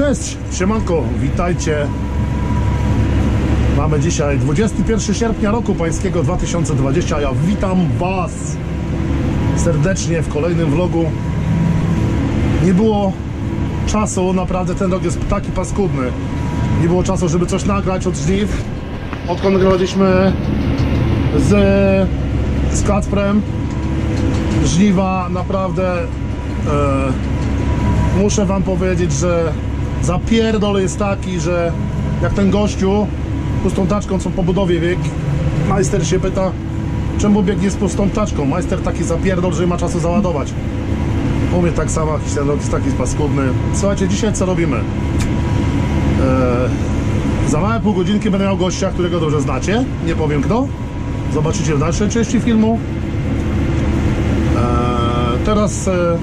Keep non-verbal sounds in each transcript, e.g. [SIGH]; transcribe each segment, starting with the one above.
Cześć, siemanko, witajcie. Mamy dzisiaj 21 sierpnia roku pańskiego 2020. Ja witam Was serdecznie w kolejnym vlogu. Nie było czasu, naprawdę ten rok jest taki paskudny. Nie było czasu, żeby coś nagrać od żniw. Odkąd nagraliśmy z, z Kacprem żniwa, naprawdę e, muszę wam powiedzieć, że zapierdol jest taki, że jak ten gościu pustą taczką, co po budowie biegł, majster się pyta, czemu biegnie z pustą taczką? Majster taki zapierdol, że nie ma czasu załadować. U mnie tak samo, ten rok jest taki paskudny. Słuchajcie, dzisiaj co robimy? Eee, za małe pół godzinki będę miał gościa, którego dobrze znacie. Nie powiem kto. Zobaczycie w dalszej części filmu. Eee, teraz e,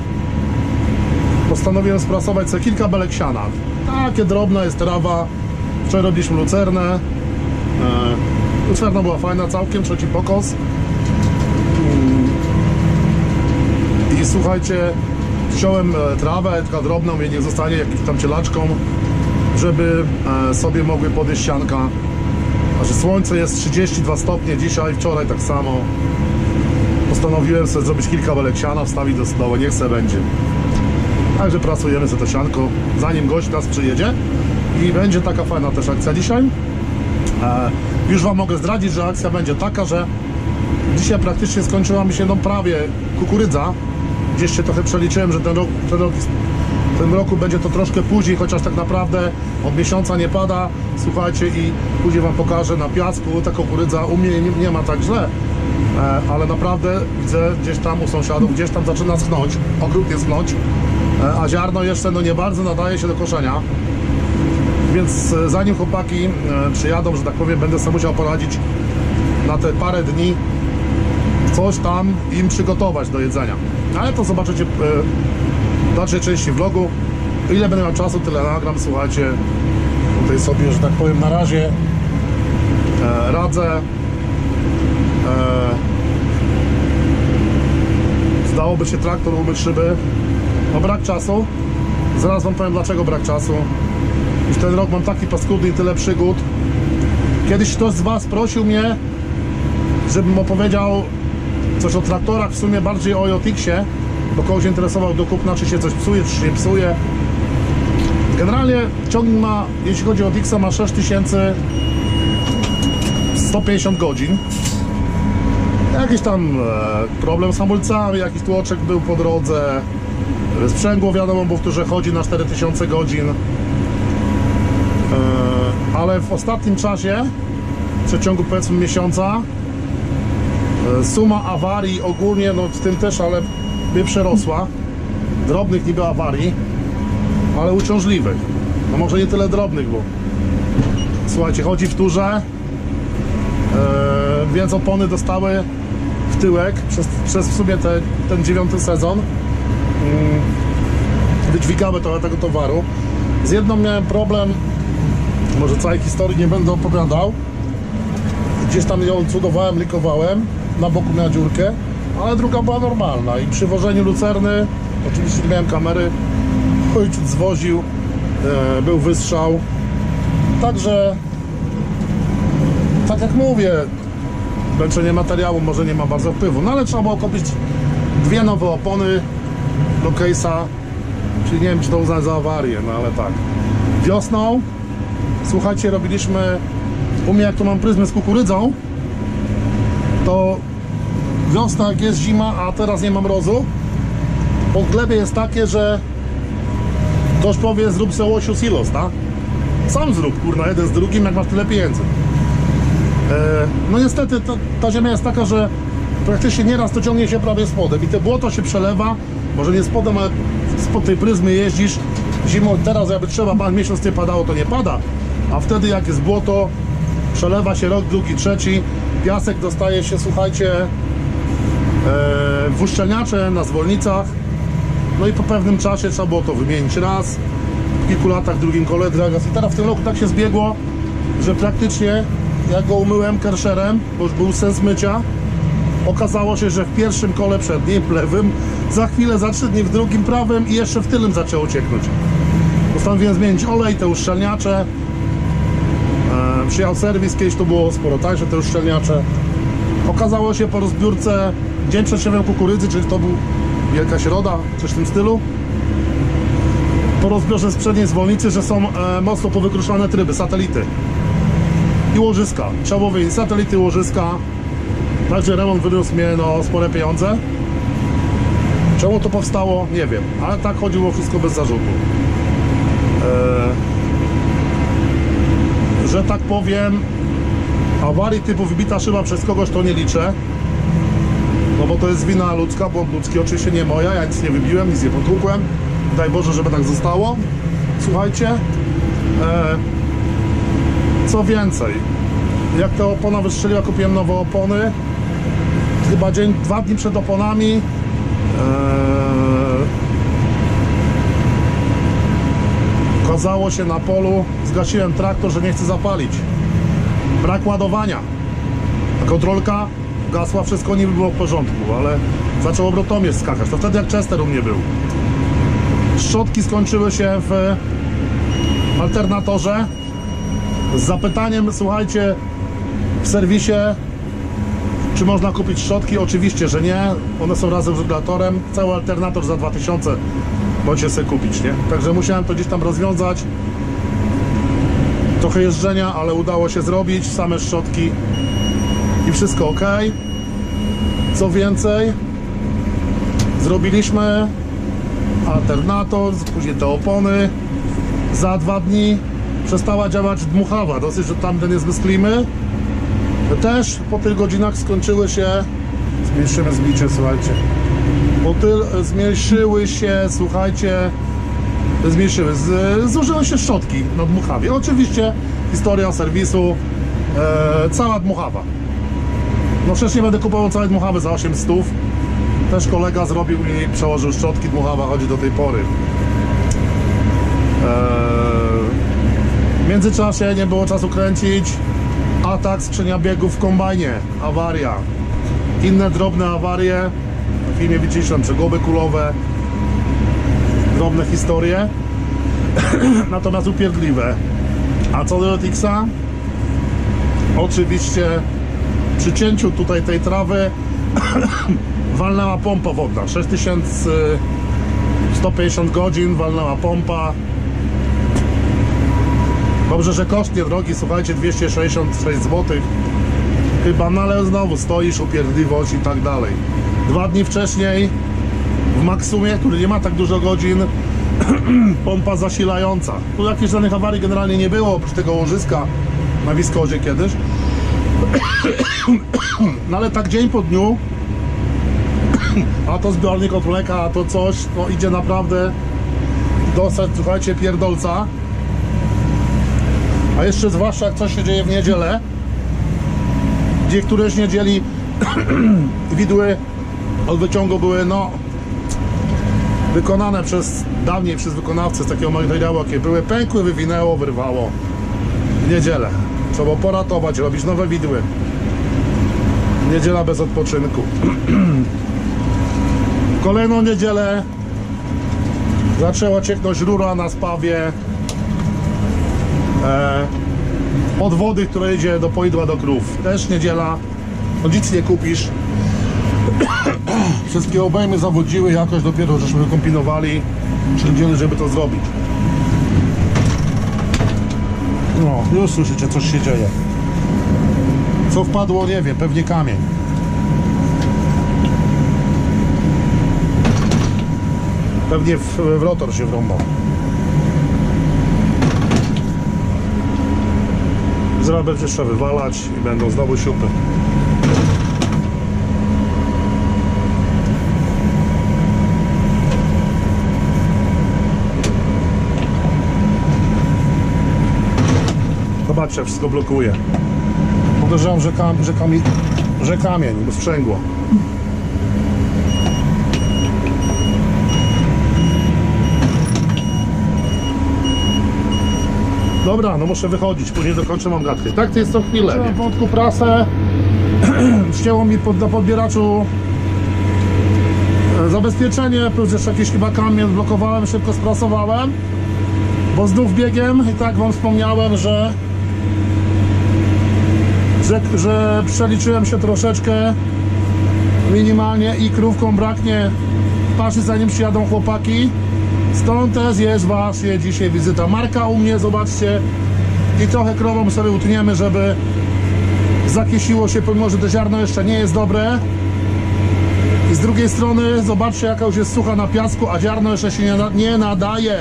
postanowiłem sprasować sobie kilka belek siana. Takie drobne jest trawa. Wczoraj robiliśmy lucernę. E, lucerna była fajna całkiem, trzeci pokos. Mm. I słuchajcie, wziąłem e, trawę, taka drobną, mnie nie zostanie jakimś tam cielaczką, żeby e, sobie mogły podejść sianka. Że słońce jest 32 stopnie dzisiaj, wczoraj tak samo. Postanowiłem sobie zrobić kilka belek siana, wstawić do stołu, niech se będzie. Także pracujemy sobie to sianko, zanim gość nas przyjedzie. I będzie taka fajna też akcja dzisiaj. E, już Wam mogę zdradzić, że akcja będzie taka, że dzisiaj praktycznie skończyła mi się no prawie kukurydza. Gdzieś się trochę przeliczyłem, że ten rok, ten rok w tym roku będzie to troszkę później, chociaż tak naprawdę od miesiąca nie pada. Słuchajcie i później Wam pokażę na piasku, ta kukurydza u mnie nie, nie ma tak źle. E, ale naprawdę widzę gdzieś tam u sąsiadów, gdzieś tam zaczyna schnąć, okrutnie schnąć, a ziarno jeszcze no nie bardzo nadaje się do koszenia. Więc e, zanim chłopaki e, przyjadą, że tak powiem, będę sobie musiał poradzić na te parę dni coś tam im przygotować do jedzenia. Ale to zobaczycie e, w dalszej części vlogu. Ile będę miał czasu, tyle nagram. Słuchajcie, tutaj sobie, że tak powiem, na razie e, radzę. E, zdałoby się traktor umyć szyby. No brak czasu. Zaraz wam powiem dlaczego brak czasu. Już ten rok mam taki paskudny i tyle przygód. Kiedyś ktoś z Was prosił mnie, żebym opowiedział coś o traktorach, w sumie bardziej o Jotixie, bo kogoś interesował do kupna, czy się coś psuje, czy się nie psuje. Generalnie ciągnik ma, jeśli chodzi o Jotixa, ma 6150 godzin. Jakiś tam e, problem z hamulcami, jakiś tłoczek był po drodze. Sprzęgło wiadomo, bo w turze chodzi na 4000 godzin. E, ale w ostatnim czasie, w przeciągu powiedzmy miesiąca, e, suma awarii ogólnie, no w tym też, ale by przerosła. Drobnych niby awarii, ale uciążliwych. No może nie tyle drobnych, bo słuchajcie, chodzi w turze, e, więc opony dostały w tyłek przez, przez w sumie te, ten dziewiąty sezon. Mm, Wydźwigały trochę tego towaru. Z jedną miałem problem, może całej historii nie będę opowiadał. Gdzieś tam ją cudowałem, likowałem, na boku miała dziurkę, ale druga była normalna i przy wożeniu lucerny, oczywiście nie miałem kamery, ojciec zwoził, e, był wystrzał. Także, tak jak mówię, leczenie materiału może nie ma bardzo wpływu, no ale trzeba było kupić dwie nowe opony do case'a, czyli nie wiem czy to uznać za awarię, no ale tak. Wiosną słuchajcie, robiliśmy u mnie jak tu mam pryzmę z kukurydzą to wiosna jak jest zima, a teraz nie mam mrozu po glebie jest takie, że ktoś powie zrób sobie łosiu silos, tak? Sam zrób, kurna, jeden z drugim, jak masz tyle pieniędzy e, no niestety to, ta ziemia jest taka, że praktycznie nieraz to ciągnie się prawie spodem i te błoto się przelewa, może nie spodem, ale spod tej pryzmy jeździsz. Zimą, teraz jakby trzeba, pan miesiąc nie padało, to nie pada. A wtedy jak jest błoto, przelewa się rok, drugi, trzeci, piasek dostaje się, słuchajcie, e, w uszczelniacze na zwolnicach, no i po pewnym czasie trzeba było to wymienić raz, w kilku latach, drugim kole dragas. I teraz w tym roku tak się zbiegło, że praktycznie jak go umyłem kersherem, bo już był sens mycia, okazało się, że w pierwszym kole przednim, lewym, za chwilę, za trzy dni w drugim prawym i jeszcze w tylnym zaczęło cieknąć. Postanowiłem zmienić olej, te uszczelniacze. E, serwis, kiedyś to było sporo tańsze te uszczelniacze. Okazało się po rozbiórce dzień przed siewem kukurydzy, czyli to był Wielka Środa, coś w tym stylu. Po rozbiorze z przedniej zwolnicy, że są e, mocno powykruszane tryby, satelity i łożyska. Trzeba było satelity łożyska. Także remont wyniósł mnie no, spore pieniądze. Czemu to powstało? Nie wiem, ale tak chodziło wszystko bez zarzutu. Eee, że tak powiem, awarii typu wybita szyba przez kogoś to nie liczę. No bo to jest wina ludzka, błąd ludzki, oczywiście nie moja, ja nic nie wybiłem, nic nie potłukłem. Daj Boże, żeby tak zostało. Słuchajcie. Eee, co więcej, jak ta opona wystrzeliła, kupiłem nowe opony. Chyba dzień, dwa dni przed oponami. Eee, okazało się na polu, zgasiłem traktor, że nie chcę zapalić. Brak ładowania. Kontrolka gasła, wszystko niby było w porządku, ale zaczął obrotomierz skakać. To wtedy jak Chester u mnie był. Szczotki skończyły się w alternatorze z zapytaniem, słuchajcie, w serwisie, czy można kupić szczotki? Oczywiście, że nie. One są razem z regulatorem. Cały alternator za 2000 możecie sobie kupić, nie? Także musiałem to gdzieś tam rozwiązać. Trochę jeżdżenia, ale udało się zrobić. Same szczotki i wszystko ok. Co więcej, zrobiliśmy alternator, później te opony. Za dwa dni przestała działać dmuchawa, dosyć, że tamten jest bez klimy. Też po tych godzinach skończyły się, zmniejszymy zbicie, słuchajcie, po tyl, zmniejszyły się, słuchajcie, zmniejszyły, z, zużyły się szczotki na dmuchawie. Oczywiście historia serwisu, e, cała dmuchawa. No przecież nie będę kupował całej dmuchawy za 800. Też kolega zrobił i przełożył szczotki, dmuchawa chodzi do tej pory. Eee, w międzyczasie nie było czasu kręcić. Atak skrzynia biegów w kombajnie. Awaria. Inne drobne awarie. W filmie widzieliście tam przegłoby kulowe. Drobne historie. [CLEARS THROAT] Natomiast upierdliwe. A co do Otixa? Oczywiście przy cięciu tutaj tej trawy [CLEARS THROAT] walnęła pompa wodna. 6150 godzin walnęła pompa. Dobrze, że koszt niedrogi, słuchajcie, 266 zł. Chyba, no ale znowu stoisz, upierdliwość i tak dalej. Dwa dni wcześniej w Maxumie, który nie ma tak dużo godzin, [CLEARS THROAT] pompa zasilająca. Tu jakichś żadnych awarii generalnie nie było, oprócz tego łożyska na Wiskodzie kiedyś. [CLEARS THROAT] No ale tak dzień po dniu, [CLEARS THROAT] a to zbiornik od mleka, a to coś, no idzie naprawdę dostać, słuchajcie, pierdolca. A jeszcze zwłaszcza jak coś się dzieje w niedzielę, gdzie któreś niedzieli [CLEARS THROAT] widły od wyciągu były, no, wykonane przez, dawniej przez wykonawcę z takiego materiału, jakie były, pękły, wywinęło, wyrwało w niedzielę. Trzeba poratować, robić nowe widły. Niedziela bez odpoczynku. [CLEARS THROAT] Kolejną niedzielę zaczęła cieknąć rura na spawie e, od wody, która idzie do poidła do krów. Też niedziela, no nic nie kupisz. [COUGHS] Wszystkie obejmy zawodziły, jakoś dopiero żeśmy wykombinowali trzy niedziele, żeby to zrobić. No, już słyszycie, coś się dzieje. Co wpadło, nie wiem, pewnie kamień. Pewnie w, w rotor się wrąbał. Zaraz będzie trzeba wywalać i będą znowu siupy. Zobaczcie, wszystko blokuje. Podejrzewam, że, że, kami, że kamień, bo sprzęgło. Dobra, no muszę wychodzić, później dokończę mam gadkę. Tak to jest co chwilę. W wątku prasę, [CLEARS THROAT] ścięło mi pod, na podbieraczu e, zabezpieczenie, plus jeszcze jakiś chyba kamień blokowałem, szybko sprasowałem. Bo znów biegiem i tak wam wspomniałem, że że, że przeliczyłem się troszeczkę minimalnie i krówką braknie paszy zanim przyjadą chłopaki. Stąd też jest właśnie dzisiaj wizyta Marka u mnie, zobaczcie. I trochę krową sobie utniemy, żeby zakiesiło się, pomimo że to ziarno jeszcze nie jest dobre. I z drugiej strony zobaczcie jaka już jest sucha na piasku, a ziarno jeszcze się nie, nie nadaje.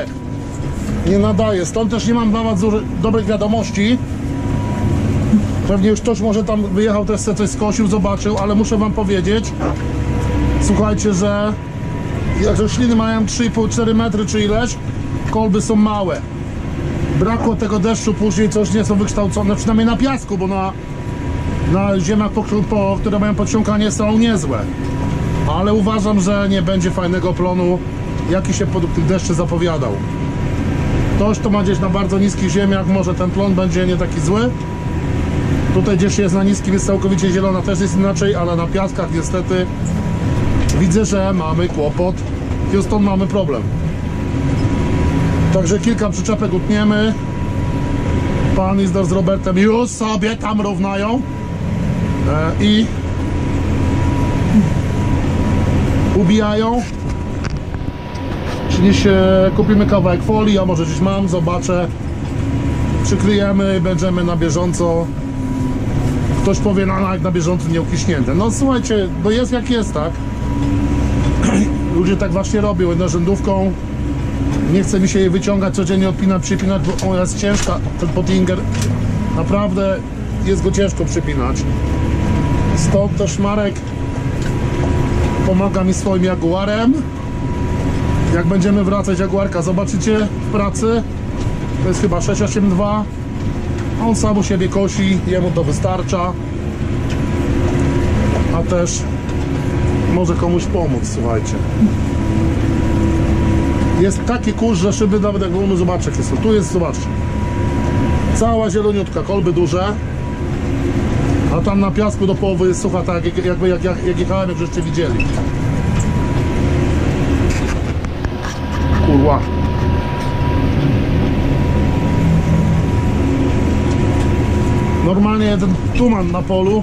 Nie nadaje. Stąd też nie mam dla was dobrych wiadomości. Pewnie już ktoś może tam wyjechał, też sobie coś skosił, zobaczył, ale muszę wam powiedzieć, słuchajcie, że jak rośliny mają 3,5-4 metry czy ileś, kolby są małe. Brakło tego deszczu później, coś nie są wykształcone, przynajmniej na piasku, bo na, na ziemiach, po, po, które mają podciąganie są niezłe. Ale uważam, że nie będzie fajnego plonu, jaki się po tych deszczy zapowiadał. Ktoś, kto ma gdzieś na bardzo niskich ziemiach, może ten plon będzie nie taki zły. Tutaj gdzieś jest na niskim, jest całkowicie zielona, też jest inaczej, ale na piaskach niestety widzę, że mamy kłopot. Houston mamy problem. Także kilka przyczepek utniemy. Pan Izdor z Robertem już sobie tam równają. E, I ubijają. Czyli się kupimy kawałek folii, ja może gdzieś mam, zobaczę. Przykryjemy, będziemy na bieżąco. Ktoś powie, no, no jak na bieżąco nie ukiśnięte. No słuchajcie, no jest jak jest, tak? Ludzie tak właśnie robią, jednorzędówką. Nie chce mi się jej wyciągać, codziennie odpinać, przypinać, bo ona jest ciężka, ten pottinger. Naprawdę jest go ciężko przypinać. Stąd też Marek pomaga mi swoim Jaguarem. Jak będziemy wracać Jaguarka, zobaczycie w pracy. To jest chyba 682. On sam u siebie kosi, jemu to wystarcza. A też może komuś pomóc, słuchajcie. Jest taki kurz, że szyby nawet jak wolno zobaczcie jakie są. Tu jest, zobaczcie. Cała zieloniutka, kolby duże. A tam na piasku do połowy jest sucha, tak jak, jakby jak, jak, jak jechałem, jak żeście widzieli. Kurwa. Normalnie ten tuman na polu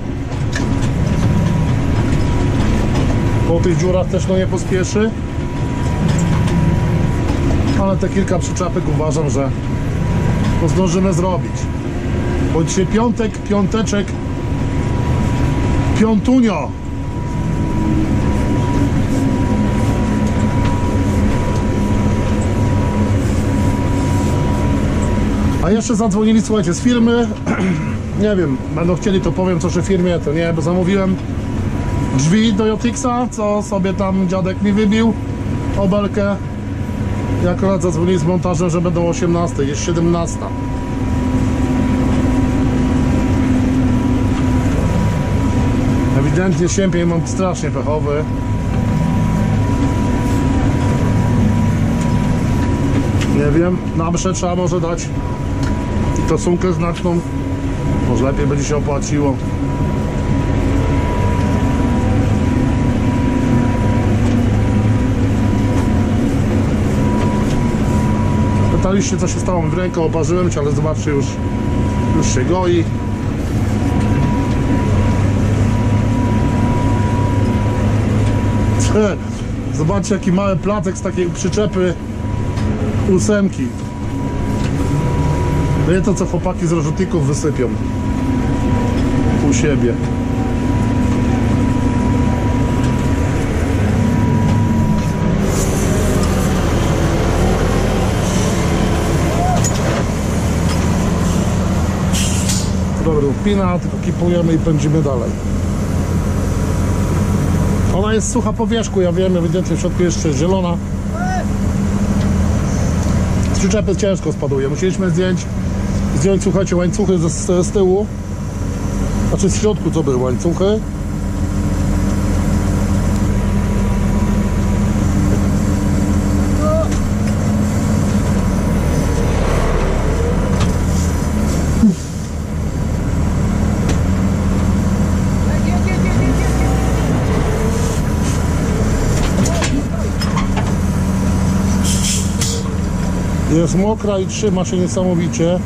po tych dziurach też no nie pospieszy. Ale te kilka przyczepek uważam, że to zdążymy zrobić. Bo dzisiaj piątek, piąteczek piątunio. A jeszcze zadzwonili, słuchajcie, z firmy. [CLEARS THROAT] Nie wiem, będą chcieli to powiem coś o firmie, to nie, bo zamówiłem drzwi do Jotixa, co sobie tam dziadek mi wybił. Obelkę. I akurat zadzwonili z montażem, że będą 18, jest 17 ewidentnie siępień mam strasznie pechowy. Nie wiem, na mszę trzeba może dać. I to sumkę znaczną. Może lepiej będzie się opłaciło Pytaliście co się stało w rękę, oparzyłem się, ale zobaczcie już, już się goi. [LAUGHS] Zobaczcie jaki mały placek z takiej przyczepy ósemki. Nie to co chłopaki z rozrzutników wysypią u siebie. Dobra, pina, tylko kipujemy i pędzimy dalej. Ona jest sucha po wierzchu, ja wiem, ewidentnie w środku jeszcze jest zielona. Z przyczepy ciężko spaduje. Musieliśmy zdjąć, zdjąć słuchajcie, łańcuchy z, z tyłu. Znaczy z środku co były łańcuchy. Jest mokra i trzyma się niesamowicie.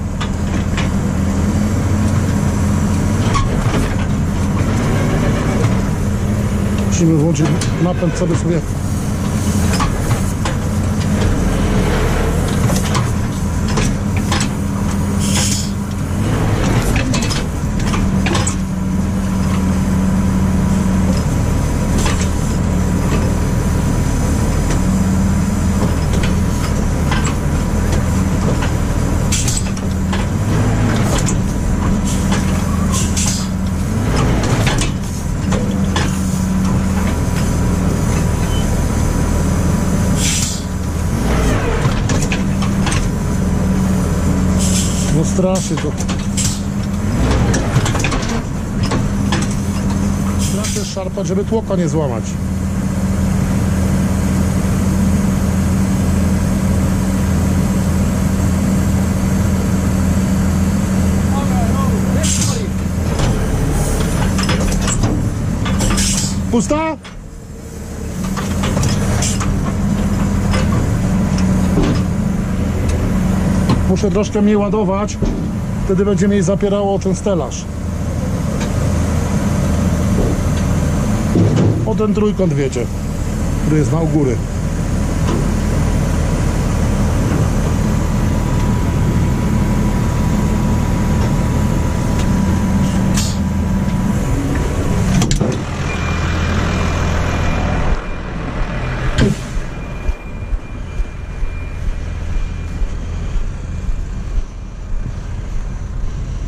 Musimy włączyć napęd sobie sobie. Strasznie to. Strasznie szarpać, żeby tłoka nie złamać. Pusta? Muszę troszkę mniej ładować, wtedy będzie mniej zapierało ten stelaż. O ten trójkąt wiecie, który jest na u góry.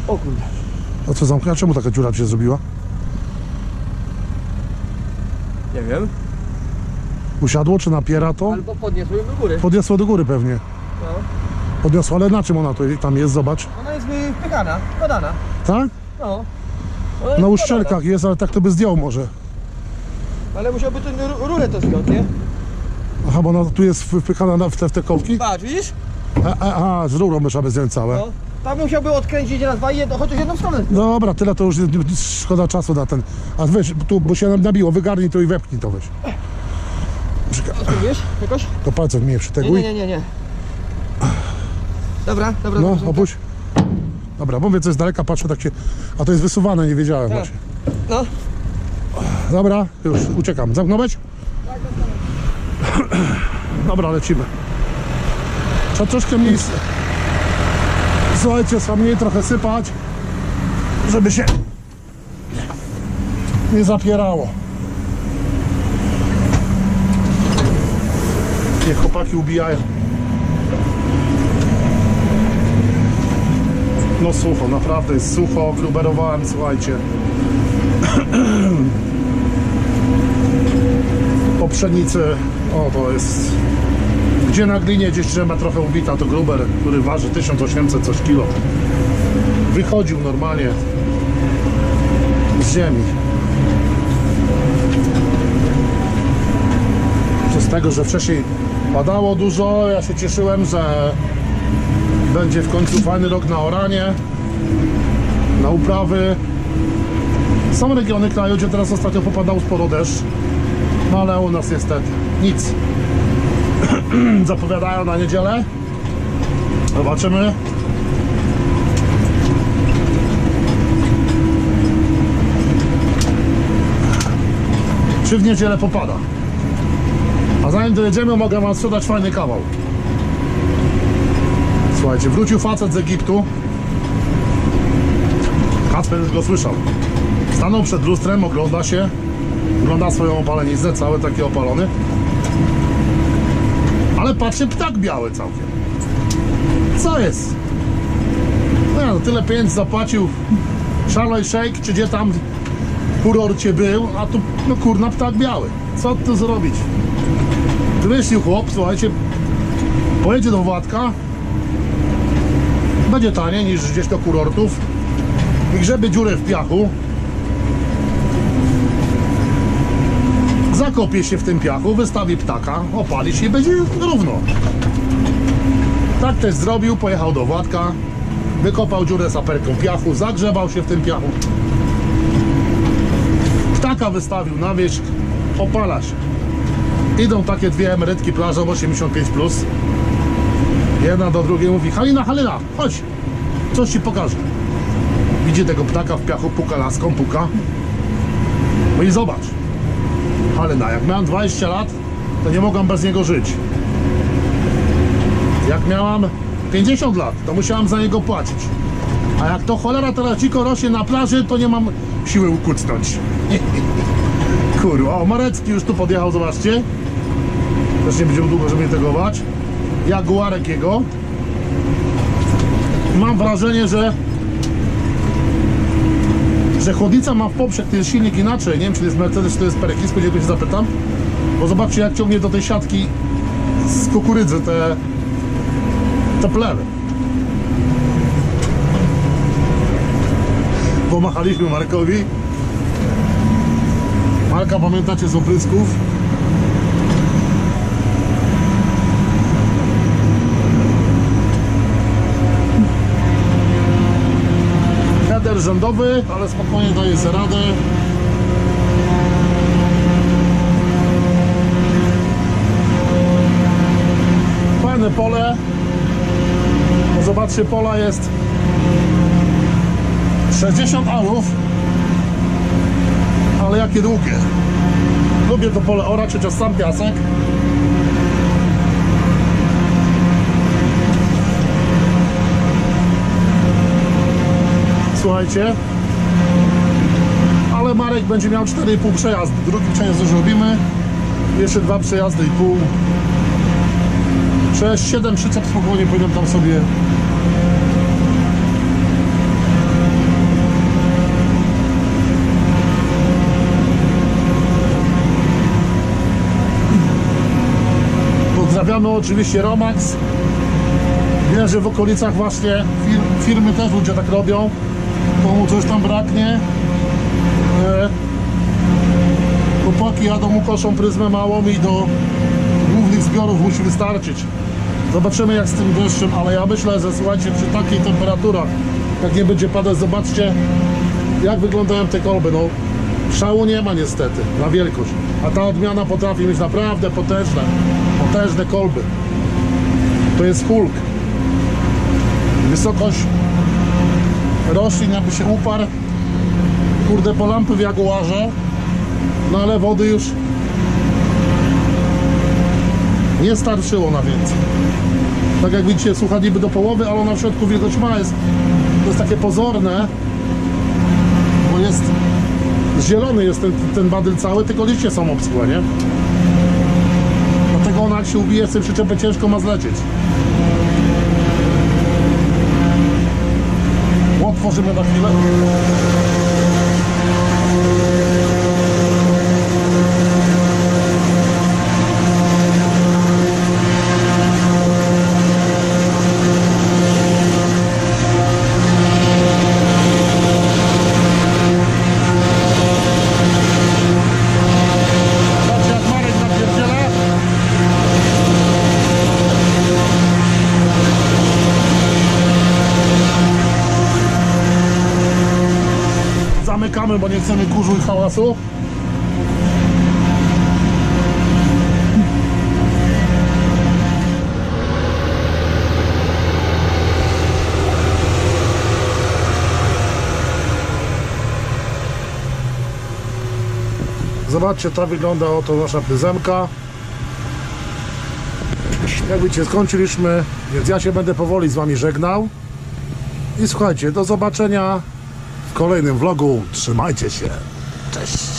O kurde. A co zamknęła? Czemu taka dziura się zrobiła? Nie wiem. Usiadło czy napiera to? Albo podniosły ją do góry. Podniosło do góry pewnie. No. Podniosło, ale na czym ona tu tam jest? Zobacz. Ona jest mi wpychana, podana. Tak? No. Na uszczelkach jest, ale tak to by zdjął może. Ale musiałby ten ru- rurę to zdjąć, nie? Aha, bo ona tu jest wpychana na- w te, w te kołki? Patrz, widzisz? A, a, a z rurą trzeba by zdjąć całe. No. Tam musiałby odkręcić raz, dwa jedno, chociaż jedną stronę. Dobra, tyle to już nie- szkoda czasu na ten. A weź, tu, bo się nabiło, wygarnij to i wepchnij to weź. Czekaj, Wiesz? Jakoś? to palcem mnie Nie, przyteguj. nie, nie, nie, nie. Dobra, dobra, No, dobra. opuść. Dobra, mówię, co jest daleka, patrzę tak się... A to jest wysuwane, nie wiedziałem Tak. właśnie. No. Dobra, już uciekam. Zamknąłeś? Dobra, lecimy. Trzeba troszkę mniej... Słuchajcie, trzeba mniej trochę sypać, żeby się nie zapierało. Niech chłopaki ubijają. No sucho, naprawdę jest sucho, gruberowałem, słuchajcie. [CLEARS THROAT] po pszenicy, o to jest gdzie na glinie gdzieś trzeba trochę ubita, to gruber, który waży 1800 coś kilo. Wychodził normalnie z ziemi. Przez tego, że wcześniej padało dużo, ja się cieszyłem, że będzie w końcu fajny rok na oranie na uprawy. Są regiony kraju, gdzie teraz ostatnio popadał sporo deszcz no ale u nas niestety nic. [CLEARS THROAT] Zapowiadają na niedzielę. Zobaczymy. Czy w niedzielę popada. A zanim dojedziemy, mogę wam sprzedać fajny kawał. Słuchajcie, wrócił facet z Egiptu. Kacper już go słyszał. Stanął przed lustrem, ogląda się, Ogląda swoją opaleniznę, cały taki opalony. Ale patrzy, ptak biały całkiem. Co jest? No tyle pieniędzy zapłacił Charlie Shake, czy gdzie tam kurorcie był, a tu, no kurna, ptak biały. Co tu zrobić? Wymyślił chłop, słuchajcie, pojedzie do Władka, będzie taniej niż gdzieś do kurortów i grzeby dziurę w piachu, zakopie się w tym piachu, wystawi ptaka, opali się i będzie równo. Tak też zrobił, pojechał do Władka, wykopał dziurę saperką piachu, zagrzebał się w tym piachu. Ptaka wystawił na wierzch, opala się. Idą takie dwie emerytki plażą 85+. Plus. Jedna do drugiej mówi, Halina, Halina, chodź, coś ci pokażę. Widzi tego ptaka w piachu, puka laską, puka. Mówi, zobacz, Halina, jak miałem 20 lat, to nie mogłam bez niego żyć. Jak miałam 50 lat, to musiałam za niego płacić. A jak to cholera teraz dziko rośnie na plaży, to nie mam siły ukucnąć. [LAUGHS] Kurwa, o Marecki już tu podjechał, zobaczcie. Też nie będziemy długo, żeby mnie tegować. Jaguarek jego. Mam wrażenie, że że chłodnica ma w poprzek ten silnik inaczej. Nie wiem, czy to jest Mercedes, czy to jest Perekis, później się zapytam. Bo zobaczcie, jak ciągnie do tej siatki z kukurydzy te, te plewy. Pomachaliśmy Markowi. Marka, pamiętacie z oprysków? Header rządowy, ale spokojnie daje sobie radę. Fajne pole. No zobaczcie, pola jest 60 alów, ale jakie długie. Lubię to pole orać, chociaż sam piasek. Słuchajcie, ale Marek będzie miał 4,5 przejazdu. Drugi przejazd już robimy. Jeszcze dwa przejazdy i pół. Przez 7 przyczep spokojnie powinienem tam sobie Pozdrawiamy oczywiście Romax. Wiem, że w okolicach właśnie fir firmy też ludzie tak robią. Komu coś tam braknie. E, chłopaki jadą, ukoszą pryzmę małą i do głównych zbiorów musi wystarczyć. Zobaczymy jak z tym deszczem, ale ja myślę, że słuchajcie, przy takich temperaturach, jak nie będzie padać, zobaczcie jak wyglądają te kolby. No, szału nie ma niestety na wielkość, a ta odmiana potrafi mieć naprawdę potężne, potężne kolby. To jest Hulk. Wysokość roślin jakby się uparł. Kurde po lampy w Jaguarze. No ale wody już nie starczyło na więcej. Tak jak widzicie słucha niby do połowy ale ona w środku wilgoć ma jest, to jest takie pozorne bo jest zielony jest ten, ten badyl cały tylko liście są obschłe nie? Dlatego ona jak się ubije z tym przyczepę ciężko ma zlecieć otworzymy na chwilę. Zobaczcie jak Marek napierdziela. Bo nie chcemy kurzu i hałasu. Zobaczcie, ta wygląda oto nasza pryzemka. Jak widzicie, skończyliśmy, więc ja się będę powoli z Wami żegnał. I słuchajcie, do zobaczenia w kolejnym vlogu. Trzymajcie się. Cześć.